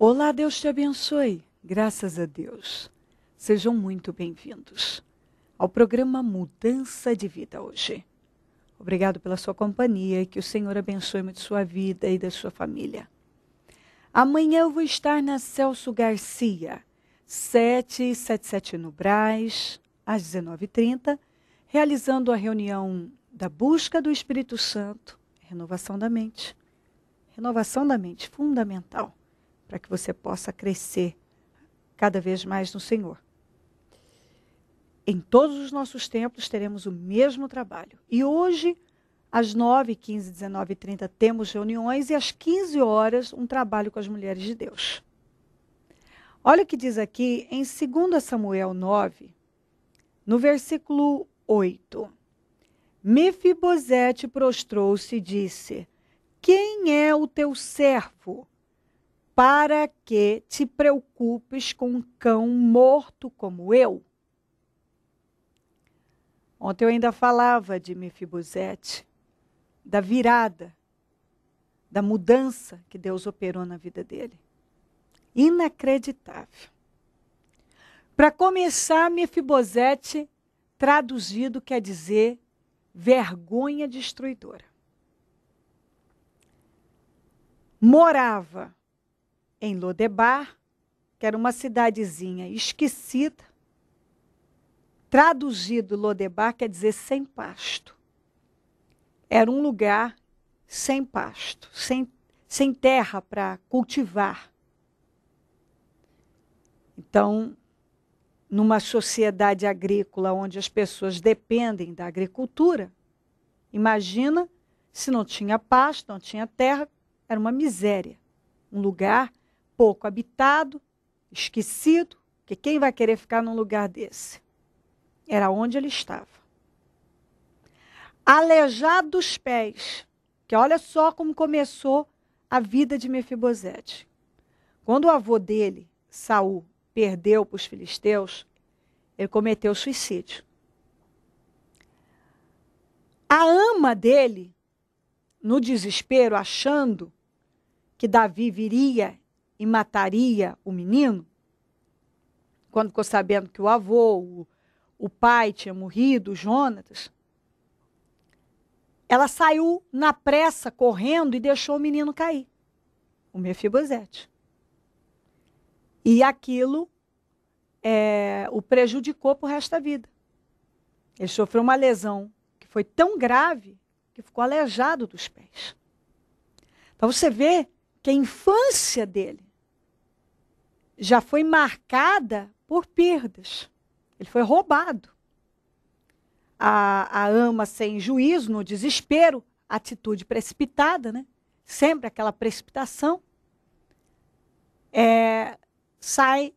Olá, Deus te abençoe. Graças a Deus. Sejam muito bem-vindos ao programa Mudança de Vida hoje. Obrigado pela sua companhia e que o Senhor abençoe muito sua vida e da sua família. Amanhã eu vou estar na Celso Garcia, 777 no Braz, às 19h30, realizando a reunião da busca do Espírito Santo, renovação da mente. Renovação da mente, fundamental para que você possa crescer cada vez mais no Senhor. Em todos os nossos templos teremos o mesmo trabalho. E hoje, às 9, 15, 19 e 30, temos reuniões e às 15 horas um trabalho com as mulheres de Deus. Olha o que diz aqui em 2 Samuel 9, no versículo 8. Mefibosete prostrou-se e disse: Quem é o teu servo? Para que te preocupes com um cão morto como eu? Ontem eu ainda falava de Mefibosete, da virada, da mudança que Deus operou na vida dele. Inacreditável. Para começar, Mefibosete, traduzido, quer dizer vergonha destruidora. Morava em Lodebar, que era uma cidadezinha esquecida. Traduzido, Lodebar quer dizer sem pasto. Era um lugar sem pasto, sem, sem terra para cultivar. Então, numa sociedade agrícola onde as pessoas dependem da agricultura, imagina se não tinha pasto, não tinha terra, era uma miséria. Um lugar pouco habitado, esquecido, que quem vai querer ficar num lugar desse? Era onde ele estava. Aleijado dos pés, que olha só como começou a vida de Mefibosete. Quando o avô dele, Saul, perdeu para os filisteus, ele cometeu suicídio. A ama dele, no desespero, achando que Davi viria e mataria o menino, quando ficou sabendo que o avô, o, o pai tinha morrido, Jonatas, ela saiu na pressa, correndo, e deixou o menino cair, o Mefibosete. E aquilo é, o prejudicou para o resto da vida. Ele sofreu uma lesão que foi tão grave que ficou aleijado dos pés. Então você vê que a infância dele já foi marcada por perdas. Ele foi roubado. A, a ama sem juízo, no desespero, atitude precipitada, né? sempre aquela precipitação, é, sai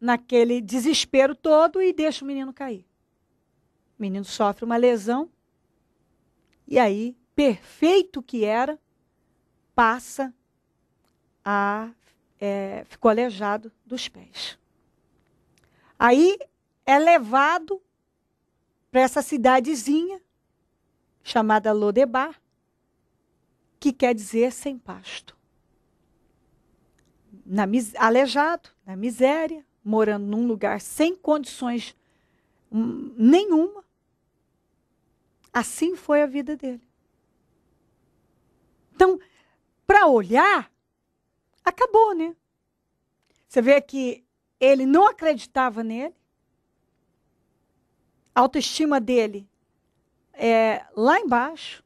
naquele desespero todo e deixa o menino cair. O menino sofre uma lesão e aí, perfeito que era, passa a é, ficou aleijado dos pés. Aí é levado para essa cidadezinha chamada Lodebar, que quer dizer sem pasto. Na, aleijado, na miséria, morando num lugar sem condições hum, nenhuma. Assim foi a vida dele. Então, para olhar, acabou, né? Você vê que ele não acreditava nele, a autoestima dele é lá embaixo.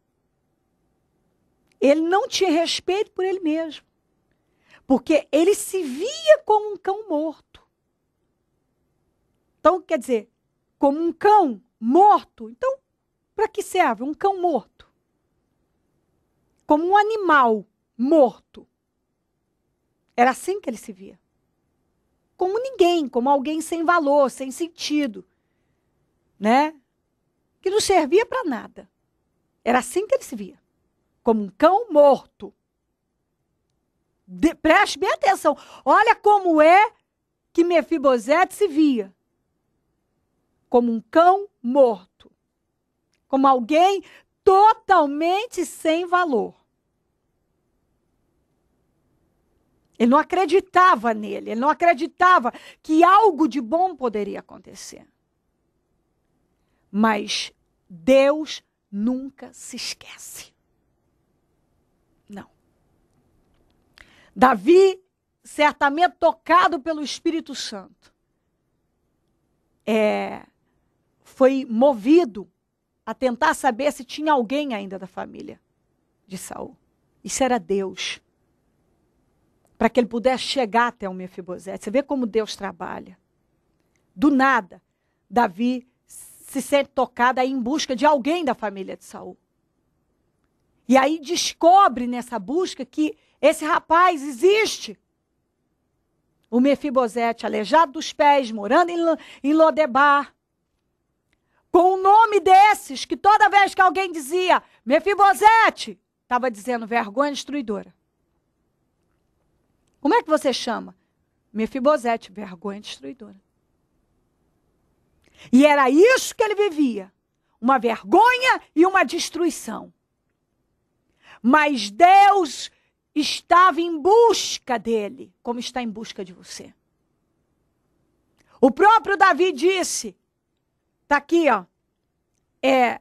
Ele não tinha respeito por ele mesmo, porque ele se via como um cão morto. Então, quer dizer, como um cão morto. Então, para que serve um cão morto? Como um animal morto. Era assim que ele se via. Como ninguém, como alguém sem valor, sem sentido, né? Que não servia para nada. Era assim que ele se via. Como um cão morto. De, preste bem atenção. Olha como é que Mefibosete se via. Como um cão morto. Como alguém totalmente sem valor. Ele não acreditava nele, ele não acreditava que algo de bom poderia acontecer. Mas Deus nunca se esquece. Não. Davi, certamente tocado pelo Espírito Santo, é, foi movido a tentar saber se tinha alguém ainda da família de Saul. Isso era Deus para que ele pudesse chegar até o Mefibosete. Você vê como Deus trabalha. Do nada, Davi se sente tocado aí em busca de alguém da família de Saul. E aí descobre nessa busca que esse rapaz existe. O Mefibosete, aleijado dos pés, morando em, Lodebar. Com o nome desses, que toda vez que alguém dizia Mefibosete, estava dizendo vergonha destruidora. Como é que você chama? Mefibosete, vergonha destruidora. E era isso que ele vivia: uma vergonha e uma destruição. Mas Deus estava em busca dele, como está em busca de você. O próprio Davi disse, está aqui, ó, é,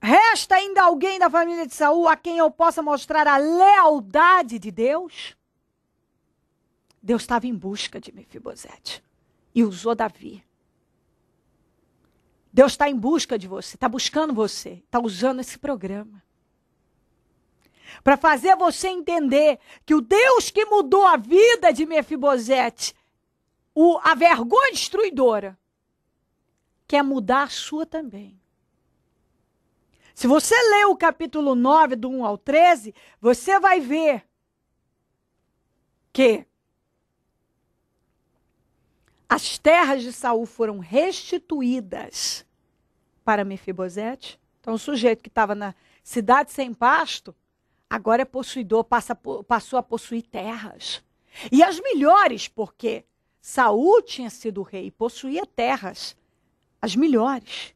Resta ainda alguém da família de Saul a quem eu possa mostrar a lealdade de Deus? Deus estava em busca de Mefibosete e usou Davi. Deus está em busca de você, está buscando você, está usando esse programa. Para fazer você entender que o Deus que mudou a vida de Mefibosete, o, a vergonha destruidora, quer mudar a sua também. Se você ler o capítulo 9, do 1 ao 13, você vai ver que as terras de Saul foram restituídas para Mefibosete. Então, o sujeito que estava na cidade sem pasto, agora é possuidor, passa, passou a possuir terras. E as melhores, porque Saul tinha sido rei e possuía terras, as melhores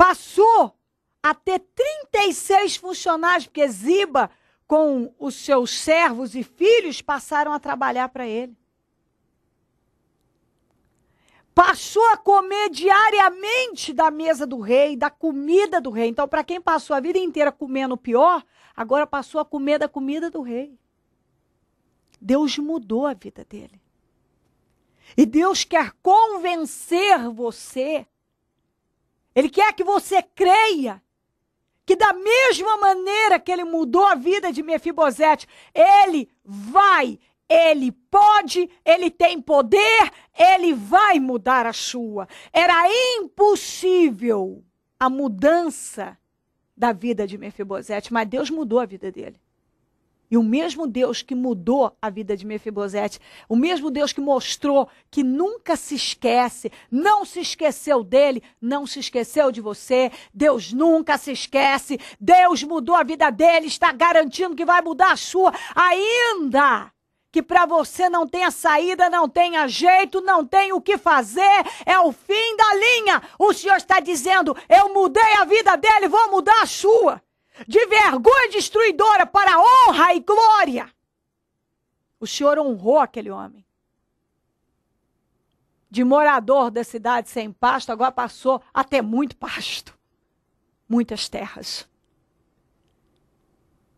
passou a ter 36 funcionários, porque Ziba, com os seus servos e filhos, passaram a trabalhar para ele. Passou a comer diariamente da mesa do rei, da comida do rei. Então, para quem passou a vida inteira comendo o pior, agora passou a comer da comida do rei. Deus mudou a vida dele. E Deus quer convencer você ele quer que você creia que da mesma maneira que ele mudou a vida de Mefibosete, ele vai, ele pode, ele tem poder, ele vai mudar a sua. Era impossível a mudança da vida de Mefibosete, mas Deus mudou a vida dele. E o mesmo Deus que mudou a vida de Mefibosete, o mesmo Deus que mostrou que nunca se esquece, não se esqueceu dele, não se esqueceu de você. Deus nunca se esquece. Deus mudou a vida dele, está garantindo que vai mudar a sua ainda que para você não tenha saída, não tenha jeito, não tem o que fazer, é o fim da linha. O Senhor está dizendo: eu mudei a vida dele, vou mudar a sua de vergonha destruidora para honra e glória. O Senhor honrou aquele homem. De morador da cidade sem pasto, agora passou a ter muito pasto, muitas terras.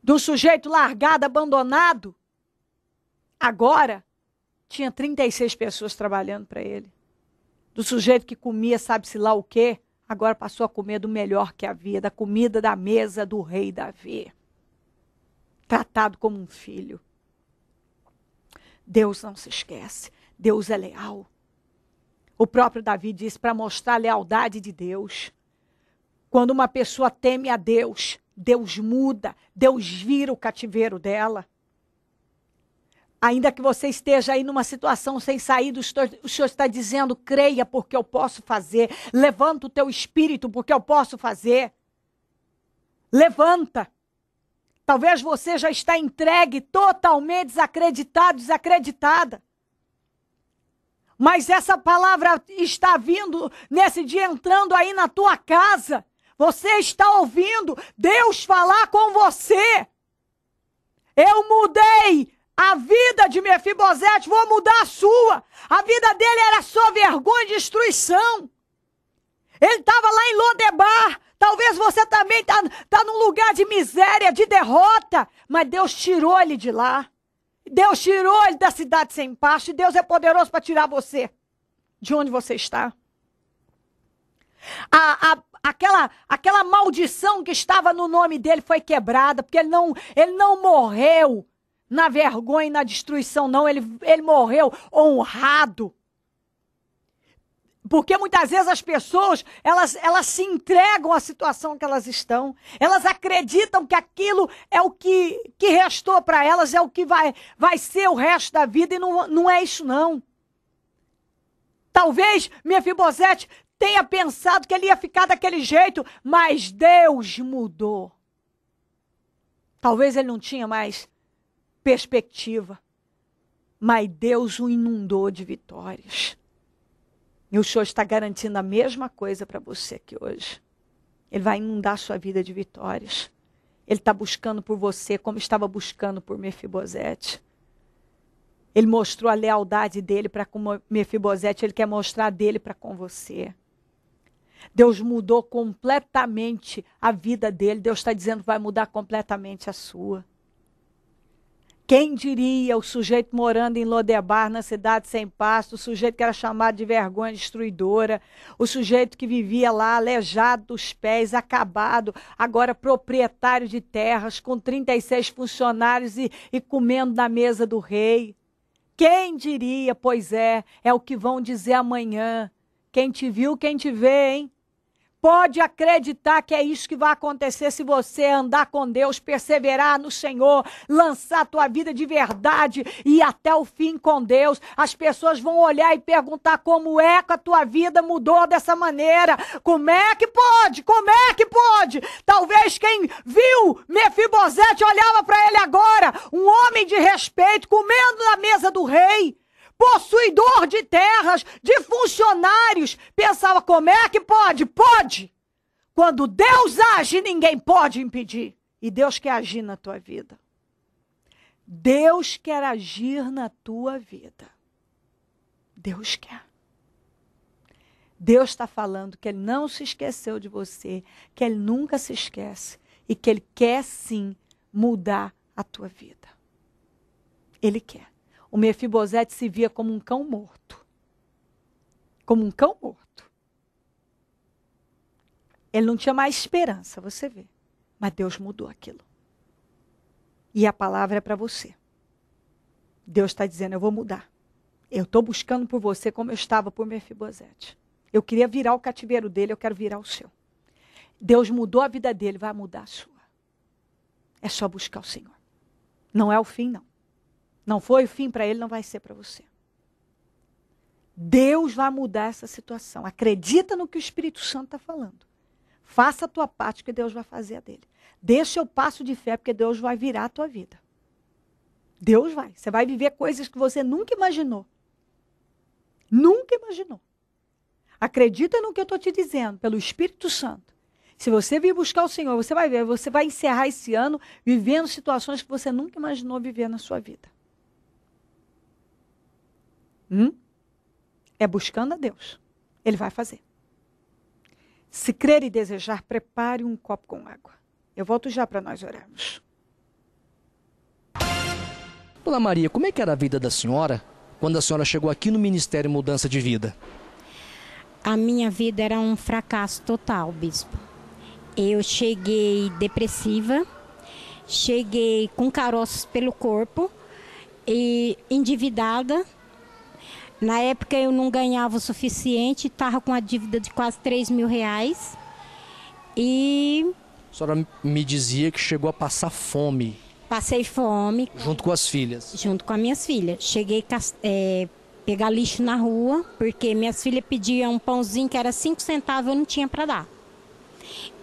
Do sujeito largado, abandonado, agora tinha 36 pessoas trabalhando para ele. Do sujeito que comia, sabe-se lá o quê, agora passou a comer do melhor que havia, da comida da mesa do rei Davi. Tratado como um filho. Deus não se esquece, Deus é leal. O próprio Davi disse para mostrar a lealdade de Deus. Quando uma pessoa teme a Deus, Deus muda, Deus vira o cativeiro dela. Ainda que você esteja aí numa situação sem saída, o Senhor está dizendo: creia, porque eu posso fazer. Levanta o teu espírito, porque eu posso fazer. Levanta. Talvez você já está entregue, totalmente desacreditado, desacreditada. Mas essa palavra está vindo nesse dia, entrando aí na tua casa. Você está ouvindo Deus falar com você. Eu mudei a vida de Mefibosete, vou mudar a sua. A vida dele era só vergonha e destruição. Ele estava lá em Lodebar. Talvez você também está tá num lugar de miséria, de derrota. Mas Deus tirou ele de lá. Deus tirou ele da cidade sem pasto. E Deus é poderoso para tirar você de onde você está. A, a, aquela, aquela maldição que estava no nome dele foi quebrada, porque ele não, ele não morreu na vergonha e na destruição, não. Ele, ele morreu honrado. Porque muitas vezes as pessoas, elas, elas se entregam à situação que elas estão. Elas acreditam que aquilo é o que, que restou para elas, é o que vai, vai ser o resto da vida, e não, não é isso não. Talvez Mefibosete tenha pensado que ele ia ficar daquele jeito, mas Deus mudou. Talvez ele não tinha mais perspectiva, mas Deus o inundou de vitórias. E o Senhor está garantindo a mesma coisa para você aqui hoje. Ele vai inundar sua vida de vitórias. Ele está buscando por você como estava buscando por Mefibosete. Ele mostrou a lealdade dele para com Mefibosete, ele quer mostrar dele para com você. Deus mudou completamente a vida dele. Deus está dizendo vai mudar completamente a sua. Quem diria o sujeito morando em Lodebar, na cidade sem pasto, o sujeito que era chamado de vergonha destruidora, o sujeito que vivia lá aleijado dos pés, acabado, agora proprietário de terras, com 36 funcionários e, e comendo na mesa do rei. Quem diria, pois é, é o que vão dizer amanhã. Quem te viu, quem te vê, hein? Pode acreditar que é isso que vai acontecer se você andar com Deus, perseverar no Senhor, lançar a tua vida de verdade e ir até o fim com Deus. As pessoas vão olhar e perguntar como é que a tua vida mudou dessa maneira. Como é que pode? Como é que pode? Talvez quem viu Mefibosete olhava para ele agora, um homem de respeito, comendo na mesa do rei possuidor de terras, de funcionários. Pensava, como é que pode? Pode! Quando Deus age, ninguém pode impedir. E Deus quer agir na tua vida. Deus quer agir na tua vida. Deus quer. Deus está falando que Ele não se esqueceu de você, que Ele nunca se esquece e que Ele quer sim mudar a tua vida. Ele quer o Mefibosete se via como um cão morto. Como um cão morto. Ele não tinha mais esperança, você vê. Mas Deus mudou aquilo. E a palavra é para você. Deus está dizendo: Eu vou mudar. Eu estou buscando por você como eu estava por Mefibosete. Eu queria virar o cativeiro dele, eu quero virar o seu. Deus mudou a vida dele, vai mudar a sua. É só buscar o Senhor. Não é o fim, não. Não foi o fim para ele, não vai ser para você. Deus vai mudar essa situação. Acredita no que o Espírito Santo está falando. Faça a tua parte, que Deus vai fazer a dele. Deixa o passo de fé, porque Deus vai virar a tua vida. Deus vai. Você vai viver coisas que você nunca imaginou. Nunca imaginou. Acredita no que eu estou te dizendo, pelo Espírito Santo. Se você vir buscar o Senhor, você vai ver, você vai encerrar esse ano vivendo situações que você nunca imaginou viver na sua vida. Hum? É buscando a Deus. Ele vai fazer. Se crer e desejar, prepare um copo com água. Eu volto já para nós orarmos. Dona Maria, como é que era a vida da senhora quando a senhora chegou aqui no Ministério Mudança de Vida? A minha vida era um fracasso total, bispo. Eu cheguei depressiva, cheguei com caroços pelo corpo e endividada na época eu não ganhava o suficiente, estava com a dívida de quase 3 mil reais. E. A senhora me dizia que chegou a passar fome. Passei fome. Junto com as filhas? Junto com as minhas filhas. Cheguei a é, pegar lixo na rua, porque minhas filhas pediam um pãozinho que era 5 centavos, eu não tinha para dar.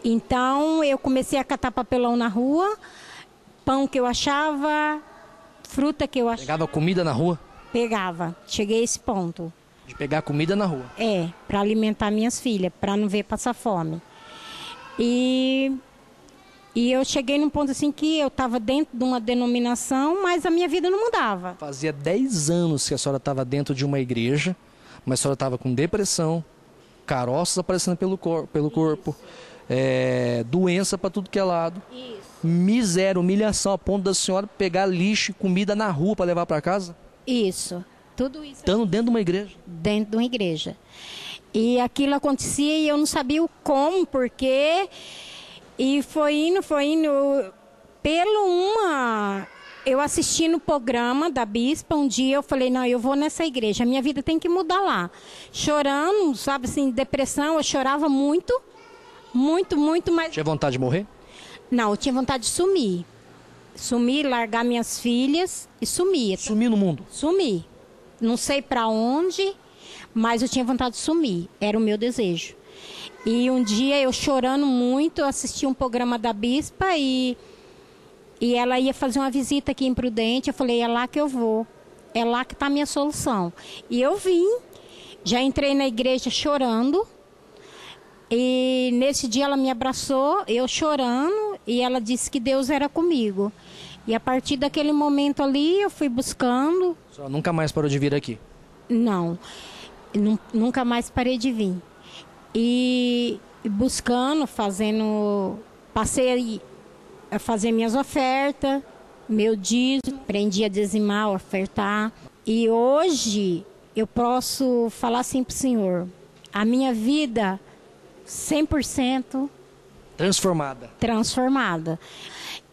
Então eu comecei a catar papelão na rua, pão que eu achava, fruta que eu achava. Pegava comida na rua? Pegava. Cheguei a esse ponto. De pegar comida na rua? É, para alimentar minhas filhas, para não ver passar fome. E E eu cheguei num ponto assim que eu estava dentro de uma denominação, mas a minha vida não mudava. Fazia 10 anos que a senhora estava dentro de uma igreja, mas a senhora estava com depressão, caroças aparecendo pelo, cor pelo corpo, é, doença para tudo que é lado. Isso. Miséria, humilhação a ponto da senhora pegar lixo e comida na rua para levar para casa? Isso. Tudo isso Estando dentro de uma igreja. dentro de uma igreja. E aquilo acontecia e eu não sabia o como, porquê. E foi indo, foi indo. Pelo uma. Eu assisti no programa da Bispa, um dia eu falei, não, eu vou nessa igreja, a minha vida tem que mudar lá. Chorando, sabe assim, depressão, eu chorava muito, muito, muito, mas. Tinha vontade de morrer? Não, eu tinha vontade de sumir. Sumir, largar minhas filhas e sumir. Sumir no mundo. Sumir. Não sei para onde, mas eu tinha vontade de sumir. Era o meu desejo. E um dia eu chorando muito, eu assisti um programa da Bispa e, e ela ia fazer uma visita aqui em Prudente. Eu falei, é lá que eu vou. É lá que está a minha solução. E eu vim. Já entrei na igreja chorando. E nesse dia ela me abraçou, eu chorando, e ela disse que Deus era comigo. E a partir daquele momento ali, eu fui buscando. A senhora nunca mais parou de vir aqui. Não, nu- nunca mais parei de vir. E buscando, fazendo. Passei a fazer minhas ofertas, meu dízimo, aprendi a dizimar, ofertar. E hoje eu posso falar assim para o Senhor: a minha vida 100% Transformada. transformada.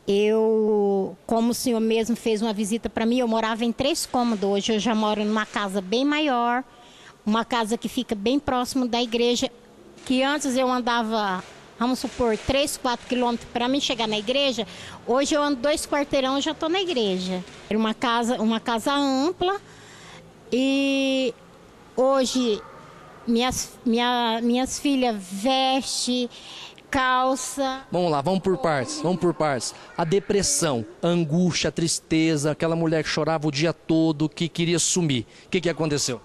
Eu, como o senhor mesmo fez uma visita para mim, eu morava em três cômodos. Hoje eu já moro numa casa bem maior, uma casa que fica bem próximo da igreja, que antes eu andava, vamos supor, três, quatro quilômetros para mim chegar na igreja. Hoje eu ando dois quarteirão e já estou na igreja. Era uma casa, uma casa ampla e hoje minhas, minha, minhas filhas vestem calça. Vamos lá, vamos por partes, vamos por partes. A depressão, a angústia, a tristeza, aquela mulher que chorava o dia todo, que queria sumir. O que, que aconteceu?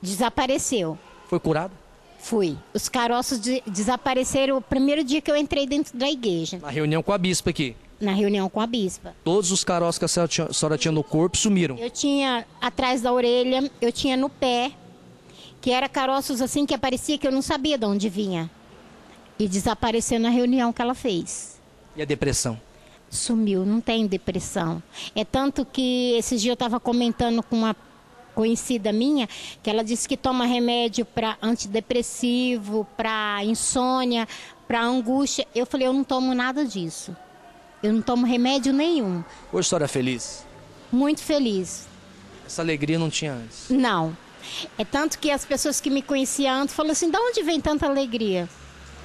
Desapareceu. Foi curada? Fui. Os caroços de- desapareceram o primeiro dia que eu entrei dentro da igreja, Na reunião com a bispa aqui. na reunião com a bispa. Todos os caroços que a senhora tinha, a senhora tinha no corpo sumiram. Eu tinha atrás da orelha, eu tinha no pé, que era caroços assim que aparecia que eu não sabia de onde vinha. E desapareceu na reunião que ela fez. E a depressão? Sumiu, não tem depressão. É tanto que esses dias eu estava comentando com uma conhecida minha, que ela disse que toma remédio para antidepressivo, para insônia, para angústia. Eu falei, eu não tomo nada disso. Eu não tomo remédio nenhum. Hoje a senhora é feliz? Muito feliz. Essa alegria não tinha antes. Não. É tanto que as pessoas que me conheciam antes falaram assim: de onde vem tanta alegria?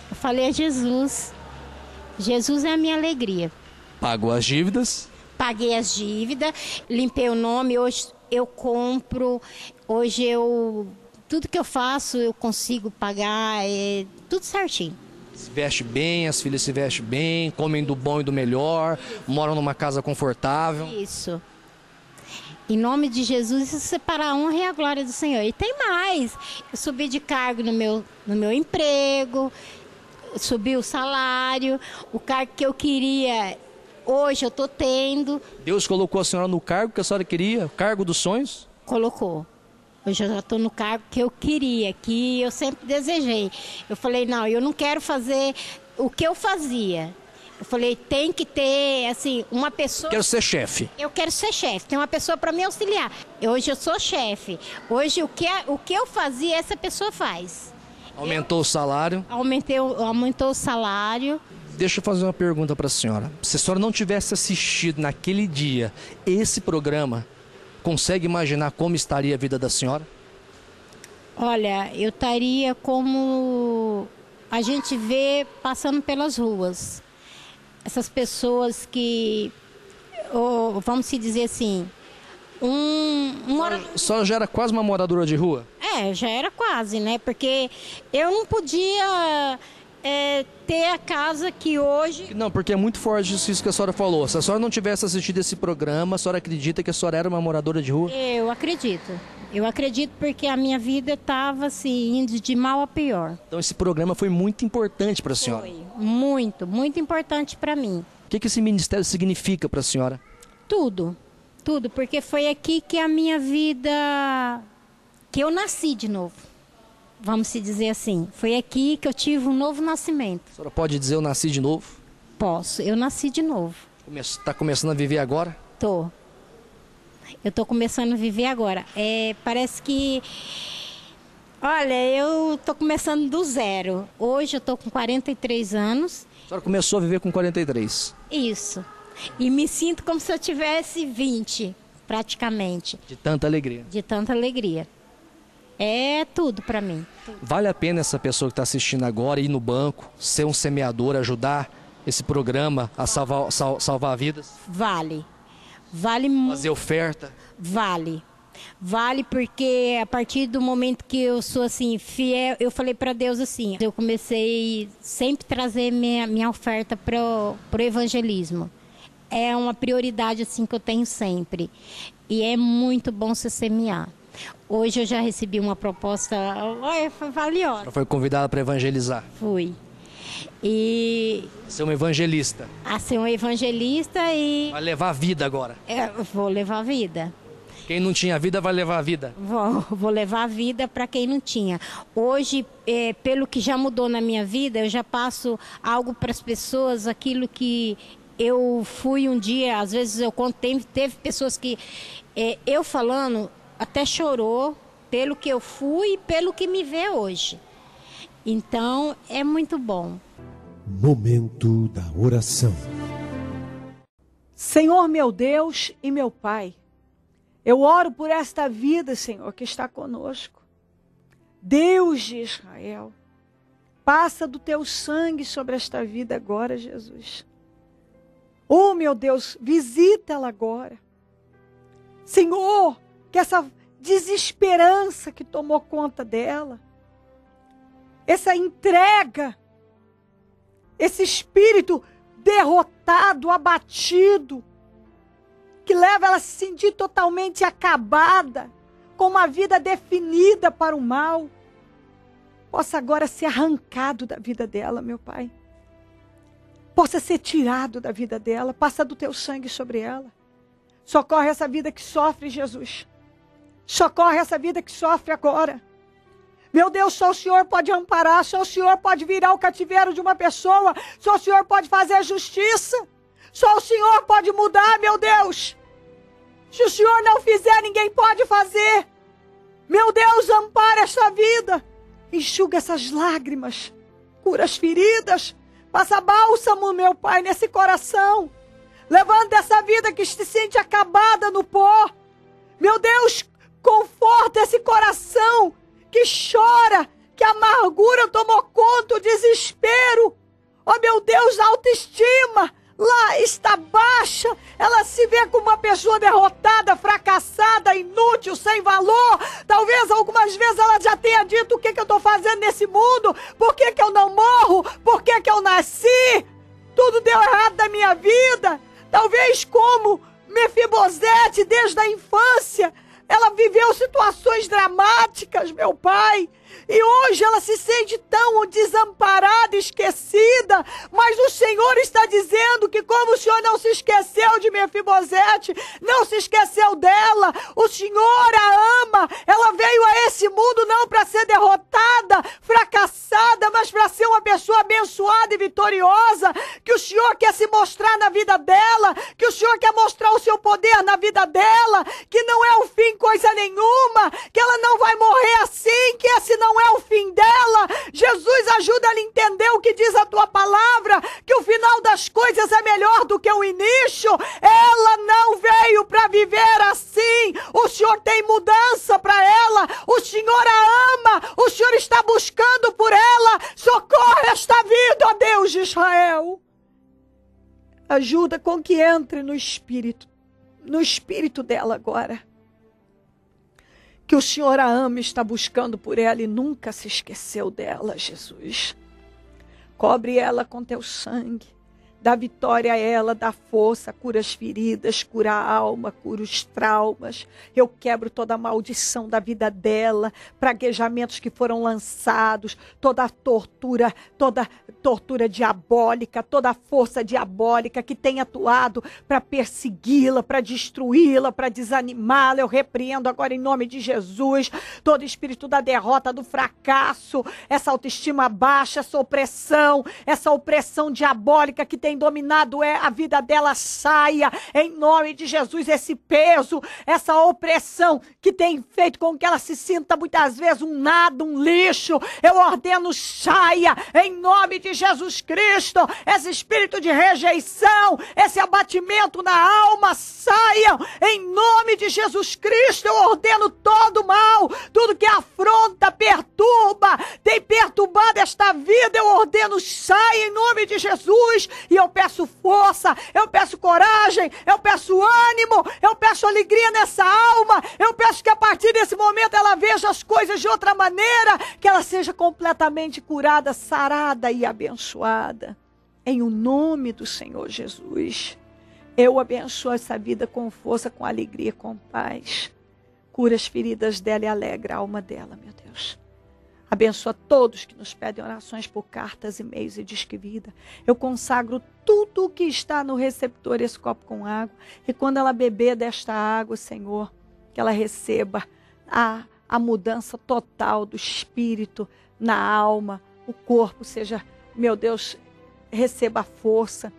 Eu falei: é Jesus. Jesus é a minha alegria. Pagou as dívidas, Paguei as dívidas, limpei o nome, hoje eu compro, hoje eu. Tudo que eu faço eu consigo pagar, é tudo certinho. se veste bem, as filhas se vestem bem, comem do bom e do melhor, moram numa casa confortável. Isso. Em nome de Jesus, isso separar a honra e a glória do Senhor. E tem mais. Eu subi de cargo no meu, no meu emprego, subi o salário, o cargo que eu queria, hoje eu estou tendo, Deus colocou a senhora no cargo que a senhora queria, o cargo dos sonhos. colocou. Hoje eu já estou no cargo que eu queria, que eu sempre desejei. Eu falei, não, eu não quero fazer o que eu fazia. Eu falei, tem que ter, assim, uma pessoa... Quero ser chefe. Eu quero ser chefe, tem uma pessoa para me auxiliar. Hoje eu sou chefe. Hoje o que, o que eu fazia, essa pessoa faz. Aumentou o salário. Aumentei, aumentou o salário. Deixa eu fazer uma pergunta para a senhora. Se a senhora não tivesse assistido naquele dia esse programa, consegue imaginar como estaria a vida da senhora? Olha, eu estaria como a gente vê passando pelas ruas. Essas pessoas que, ou, vamos se dizer assim, um, um mora- A senhora já era quase uma moradora de rua? É, já era quase, né? Porque eu não podia é, ter a casa que hoje Não, porque é muito forte isso que a senhora falou. Se a senhora não tivesse assistido esse programa, a senhora acredita que a senhora era uma moradora de rua? Eu acredito. Eu acredito porque a minha vida estava assim, indo de mal a pior. Então esse programa foi muito importante para a senhora. Foi muito, muito importante para mim. O que, que esse ministério significa para a senhora? Tudo, tudo, porque foi aqui que a minha vida, que eu nasci de novo, vamos se dizer assim. Foi aqui que eu tive um novo nascimento. A senhora pode dizer eu nasci de novo? Posso, eu nasci de novo. Está começando a viver agora? Tô. Eu tô começando a viver agora. É, parece que Olha, eu tô começando do zero. Hoje eu tô com 43 anos. A senhora começou a viver com 43? Isso. E me sinto como se eu tivesse 20, praticamente. De tanta alegria. De tanta alegria. É tudo para mim. Vale a pena essa pessoa que está assistindo agora ir no banco, ser um semeador, ajudar esse programa a salvar, sal, salvar vidas? Vale. Vale muito. Fazer oferta? Vale. Vale porque a partir do momento que eu sou assim fiel, eu falei para Deus assim, eu comecei sempre trazer minha, minha oferta para o evangelismo. É uma prioridade assim que eu tenho sempre. E é muito bom se semear. Hoje eu já recebi uma proposta, valiosa. Foi convidada para evangelizar? Fui. E. Ser um evangelista. A ser um evangelista e. Vai levar a vida agora. É, vou levar a vida. Quem não tinha vida vai levar a vida. Vou, vou levar a vida para quem não tinha. Hoje, é, pelo que já mudou na minha vida, eu já passo algo para as pessoas, aquilo que eu fui um dia, às vezes eu conto, teve, teve pessoas que é, eu falando até chorou pelo que eu fui e pelo que me vê hoje. Então é muito bom. Momento da oração. Senhor meu Deus e meu Pai, eu oro por esta vida, Senhor, que está conosco. Deus de Israel, passa do teu sangue sobre esta vida agora, Jesus. Oh, meu Deus, visita-la agora. Senhor, que essa desesperança que tomou conta dela, essa entrega, esse espírito derrotado, abatido, que leva ela a se sentir totalmente acabada, com uma vida definida para o mal, possa agora ser arrancado da vida dela, meu Pai. Possa ser tirado da vida dela, passa do teu sangue sobre ela. Socorre essa vida que sofre, Jesus. Socorre essa vida que sofre agora. Meu Deus, só o Senhor pode amparar, só o Senhor pode virar o cativeiro de uma pessoa, só o Senhor pode fazer justiça, só o Senhor pode mudar, meu Deus. Se o Senhor não fizer, ninguém pode fazer. Meu Deus, ampara esta vida. Enxuga essas lágrimas. Cura as feridas. Passa bálsamo, meu Pai, nesse coração. Levanta essa vida que se sente acabada no pó. Meu Deus, conforta esse coração que chora, que a amargura tomou conta, o desespero. Oh, meu Deus, autoestima lá está baixa, ela se vê como uma pessoa derrotada, fracassada, inútil, sem valor. Talvez algumas vezes ela já tenha dito o que, que eu estou fazendo nesse mundo, por que, que eu não morro, por que, que eu nasci, tudo deu errado na minha vida. Talvez como Mefibosete, desde a infância, ela viveu situações dramáticas, meu pai. E hoje ela se sente tão desamparada, esquecida. Mas o Senhor está dizendo que, como o Senhor não se esqueceu de Mefibosete, não se esqueceu dela, o Senhor a ama. Ela veio a esse mundo não para ser derrotada, fracassada, mas para ser uma pessoa abençoada e vitoriosa. Que o Senhor quer se mostrar na vida dela, que o Senhor quer mostrar o seu poder na vida dela, que não é o fim coisa nenhuma, que ela não vai morrer assim, que esse não é o fim dela. Jesus ajuda ela a entender o que diz a tua palavra, que o final das coisas é melhor do que o início. Ela não veio para viver assim. O Senhor tem mudança para ela. O Senhor a ama. O Senhor está buscando por ela. Socorre esta vida, ó Deus de Israel. Ajuda com que entre no espírito, no espírito dela agora que o Senhor a ama, está buscando por ela e nunca se esqueceu dela, Jesus. Cobre ela com teu sangue. Dá vitória a ela, dá força, cura as feridas, cura a alma, cura os traumas. Eu quebro toda a maldição da vida dela, praguejamentos que foram lançados, toda a tortura, toda tortura diabólica, toda a força diabólica que tem atuado para persegui-la, para destruí-la, para desanimá-la. Eu repreendo agora em nome de Jesus todo espírito da derrota, do fracasso, essa autoestima baixa, essa opressão, essa opressão diabólica que tem tem dominado é a vida dela saia em nome de Jesus esse peso, essa opressão que tem feito com que ela se sinta muitas vezes um nada, um lixo. Eu ordeno saia em nome de Jesus Cristo. Esse espírito de rejeição, esse abatimento na alma saiam em nome de Jesus Cristo. Eu ordeno todo mal, tudo que afronta, perturba, tem perturbado esta vida, eu ordeno saia em nome de Jesus e eu peço força, eu peço coragem, eu peço ânimo, eu peço alegria nessa alma, eu peço que a partir desse momento ela veja as coisas de outra maneira, que ela seja completamente curada, sarada e abençoada. Em o nome do Senhor Jesus. Eu abençoo essa vida com força, com alegria, com paz. Cura as feridas dela e alegra a alma dela, meu Deus. Abençoa todos que nos pedem orações por cartas, e-mails e disque vida. Eu consagro tudo o que está no receptor, esse copo com água. E quando ela beber desta água, Senhor, que ela receba a, a mudança total do espírito na alma, o corpo seja, meu Deus, receba força.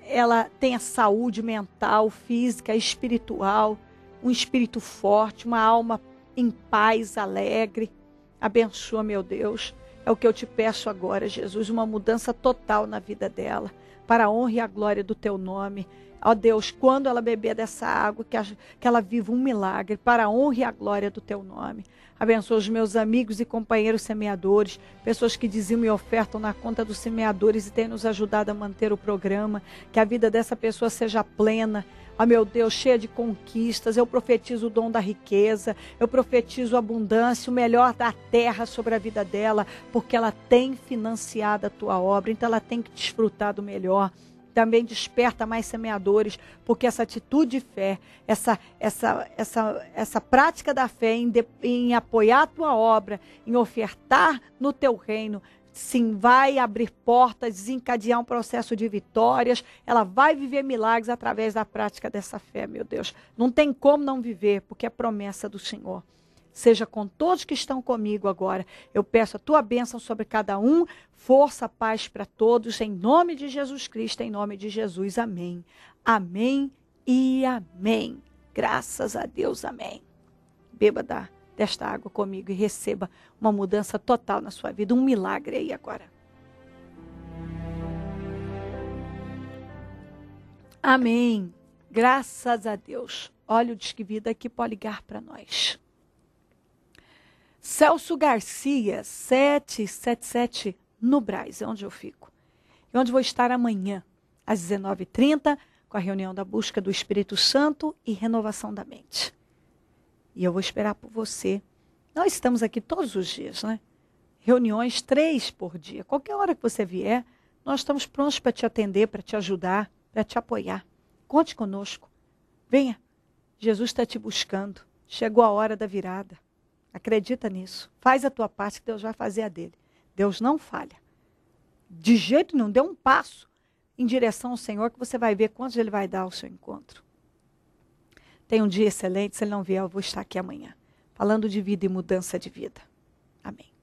Ela tenha saúde mental, física, espiritual, um espírito forte, uma alma em paz, alegre Abençoa, meu Deus. É o que eu te peço agora, Jesus, uma mudança total na vida dela, para a honra e a glória do teu nome. Ó Deus, quando ela beber dessa água, que, que ela viva um milagre, para a honra e a glória do teu nome. Abençoa os meus amigos e companheiros semeadores, pessoas que dizimam e ofertam na conta dos semeadores e têm nos ajudado a manter o programa. Que a vida dessa pessoa seja plena Ó oh, meu Deus, cheia de conquistas, eu profetizo o dom da riqueza, eu profetizo a abundância, o melhor da terra sobre a vida dela, porque ela tem financiado a tua obra, então ela tem que desfrutar do melhor. Também desperta mais semeadores, porque essa atitude de fé, essa, essa, essa, essa prática da fé em, de, em apoiar a tua obra, em ofertar no teu reino, sim, vai abrir portas, desencadear um processo de vitórias. Ela vai viver milagres através da prática dessa fé, meu Deus. Não tem como não viver, porque é promessa do Senhor. Seja com todos que estão comigo agora. Eu peço a tua bênção sobre cada um, força, paz para todos, em nome de Jesus Cristo, em nome de Jesus. Amém. Amém e amém. Graças a Deus, amém. Beba da desta água comigo e receba uma mudança total na sua vida, um milagre aí agora. Amém. Graças a Deus. Olha o Disque Vida aqui pode ligar para nós. Celso Garcia, 777 no Braz, é onde eu fico. E onde vou estar amanhã, às 19h30, com a reunião da busca do Espírito Santo e renovação da mente. E eu vou esperar por você. Nós estamos aqui todos os dias, né? Reuniões três por dia. Qualquer hora que você vier, nós estamos prontos para te atender, para te ajudar, para te apoiar. Conte conosco. Venha. Jesus está te buscando. Chegou a hora da virada. Acredita nisso. Faz a tua parte que Deus vai fazer a dele. Deus não falha. De jeito nenhum, dê um passo em direção ao Senhor que você vai ver quantos ele vai dar ao seu encontro. Tenha um dia excelente. Se ele não vier, eu vou estar aqui amanhã. Falando de vida e mudança de vida. Amém.